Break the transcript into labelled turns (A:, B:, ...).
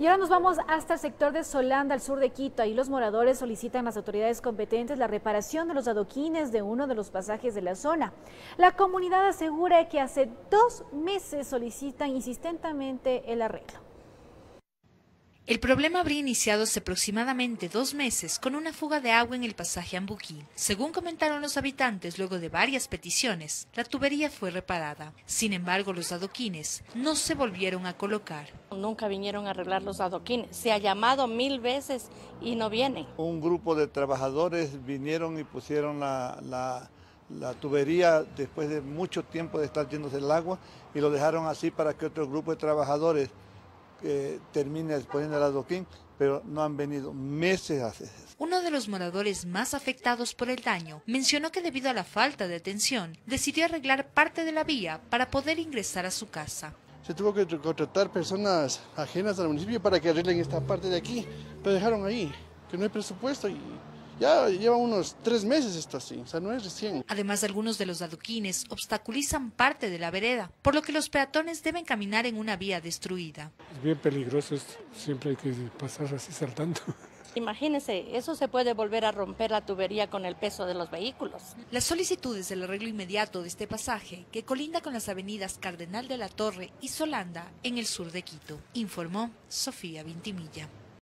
A: Y ahora nos vamos hasta el sector de Solanda, al sur de Quito. Ahí los moradores solicitan a las autoridades competentes la reparación de los adoquines de uno de los pasajes de la zona. La comunidad asegura que hace dos meses solicitan insistentemente el arreglo.
B: El problema habría iniciado hace aproximadamente dos meses con una fuga de agua en el pasaje Ambuquí. Según comentaron los habitantes, luego de varias peticiones, la tubería fue reparada. Sin embargo, los adoquines no se volvieron a colocar.
C: Nunca vinieron a arreglar los adoquines. Se ha llamado mil veces y no vienen.
D: Un grupo de trabajadores vinieron y pusieron la, la tubería después de mucho tiempo de estar yéndose el agua y lo dejaron así para que otro grupo de trabajadores que termine poniendo el adoquín, pero no han venido meses hace
B: Uno de los moradores más afectados por el daño mencionó que debido a la falta de atención decidió arreglar parte de la vía para poder ingresar a su casa.
E: Se tuvo que contratar personas ajenas al municipio para que arreglen esta parte de aquí, pero dejaron ahí, que no hay presupuesto y ya lleva unos tres meses esto así, o sea, no es recién.
B: Además, algunos de los adoquines obstaculizan parte de la vereda, por lo que los peatones deben caminar en una vía destruida.
F: Es bien peligroso esto, siempre hay que pasar así saltando.
C: Imagínense, eso se puede volver a romper la tubería con el peso de los vehículos.
B: Las solicitudes del arreglo inmediato de este pasaje, que colinda con las avenidas Cardenal de la Torre y Solanda, en el sur de Quito, informó Sofía Vintimilla.